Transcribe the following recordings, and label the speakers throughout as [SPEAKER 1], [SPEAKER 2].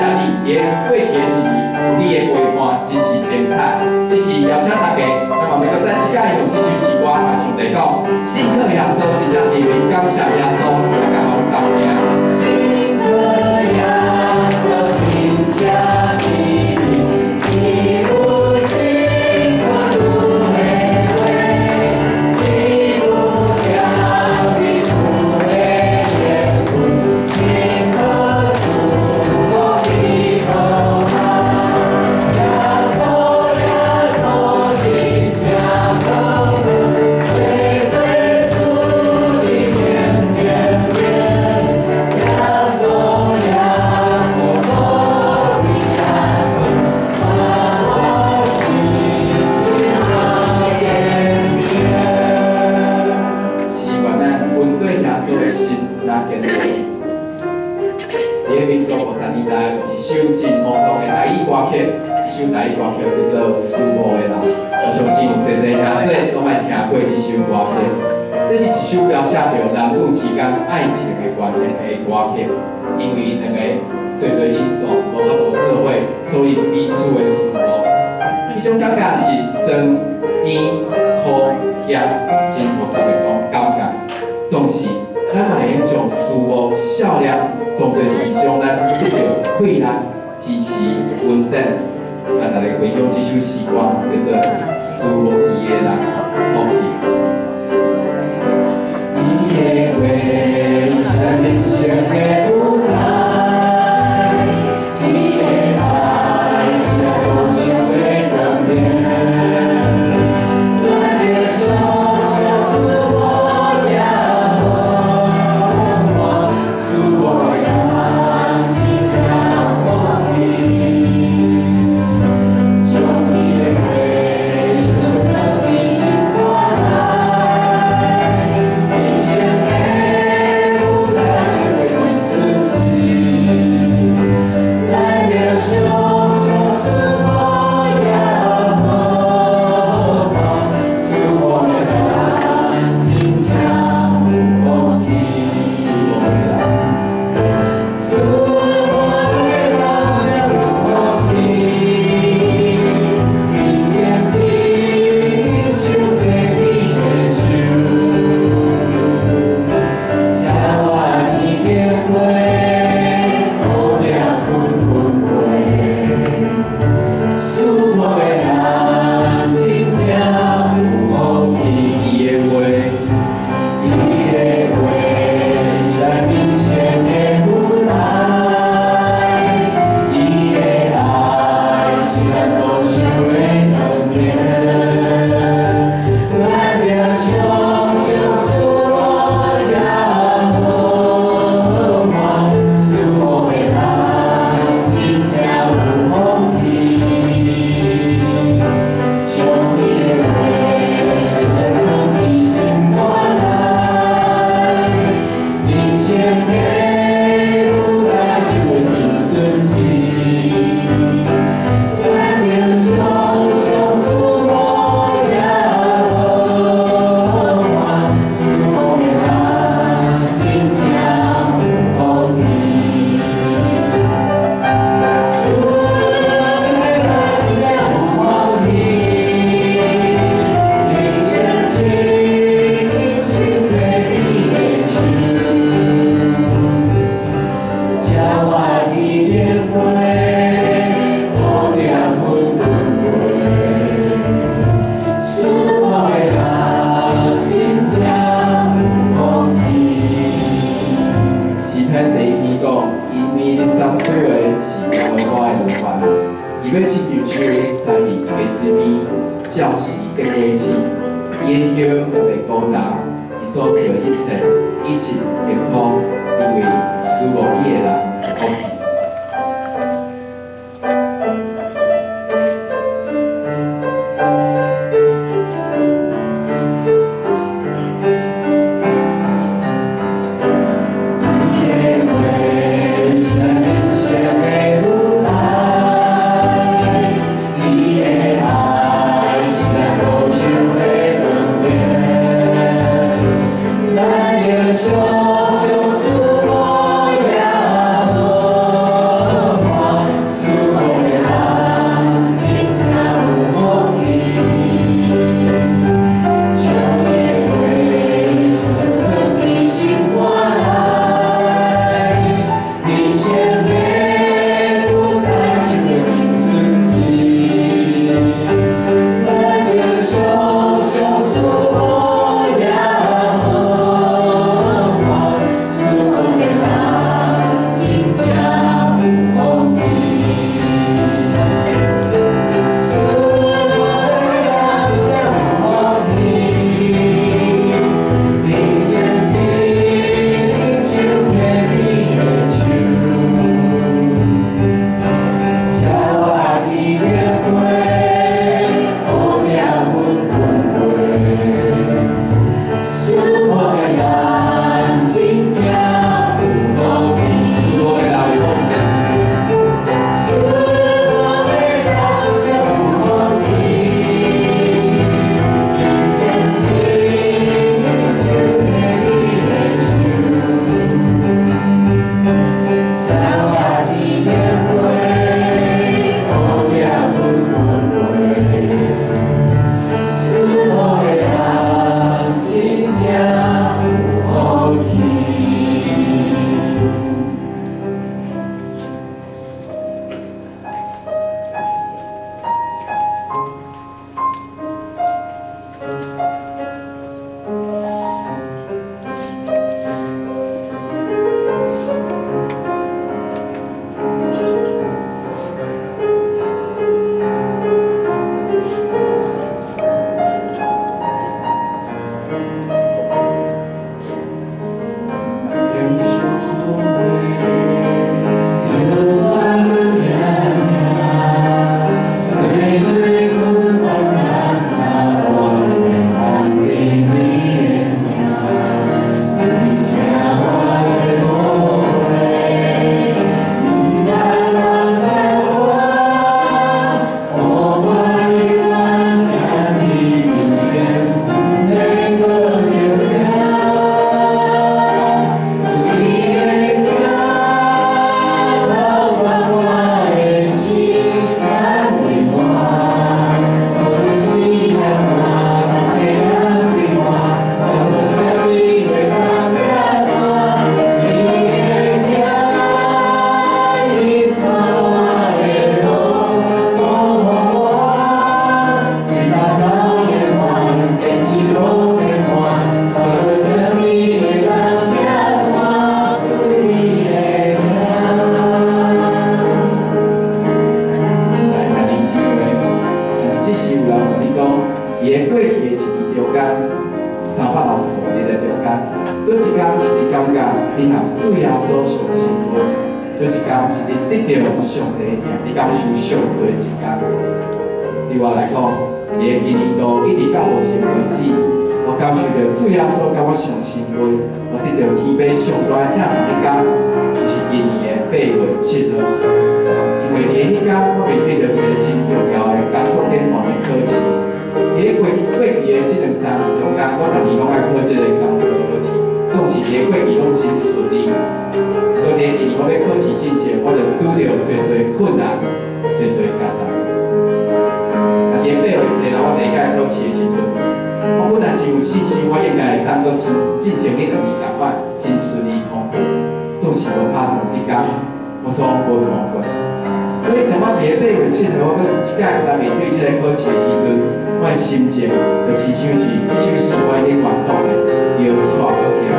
[SPEAKER 1] 城里也过去的一，有你的规划真是精彩。只是邀请大家，那么每个在即间用这首诗歌来想来讲，信靠耶稣，真正地面感谢耶稣，大家好，大家。
[SPEAKER 2] 信靠耶稣，真正。
[SPEAKER 1] 先来一段叫做《苏慕》的啦。我相信真侪兄弟拢爱听过这首歌曲，这是一首描写着男女之间爱情的关系的歌曲。因为两个最最因素无法无智慧，所以彼此的苏慕，迄种感觉是酸甜苦咸，真复杂的感感觉。总是咱也用将苏慕、笑脸当作是一种咱一定的快乐。支持稳定。咱来围绕这首诗歌，叫做《思我》。而要进入这里，在你的身边，教是一个位置。也许会到达你所做的一切，一切健康，因为思无伊的人。吼，伫二年度一直到目前为止，我感受到作业数甲我上亲话，我得到天父上大疼痛家，就是今年的八月七号。因为伫迄家，我面对着一个真重要的工作点，我的考试。伫过过去的即两三年中间，我逐年拢爱考即个工作考试，总是伫过去拢真顺利。到年二年我要考试之前，我就拄着最侪困难，最侪艰难。有一个人，我第一届考试的时阵，我本来是有信心，我应该能够阁进前迄两年同款，真顺利通过，总是无拍算去讲，我说我无通过。所以等我第一八月七号，我阁一届来面对这个考试的时阵，我心情就是像是这首诗我已经完读的，又错阁行。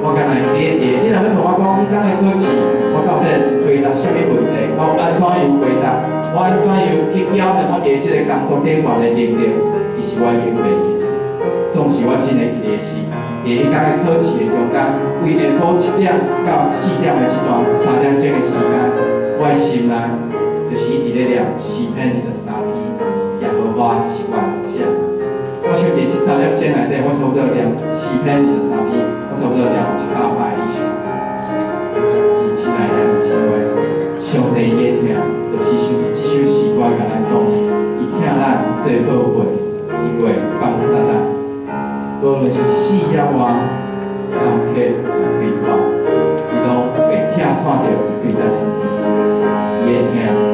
[SPEAKER 1] 我敢来第一，你若要问我讲，你讲的考试，我到底回答什么问题？我安怎样回答？我安怎样去表现我伫即个工作顶外的能力，伊是我经袂记。总是我真会记个是，伫迄天个考试的中间，为下晡七点到四点的即段三点钟的时间，我心内就是伫咧念四篇的三篇，也无我习惯写。我想伫即三点钟内底，我差不多念四篇的三篇，我差不多念一百摆以上。是亲爱的姊妹，上帝也听，就是想即首诗歌甲咱伊听咱做好话，伊会放杀咱。无论是死也活，坎坷也回报，伊拢会疼散着伊对咱的天，伊会听。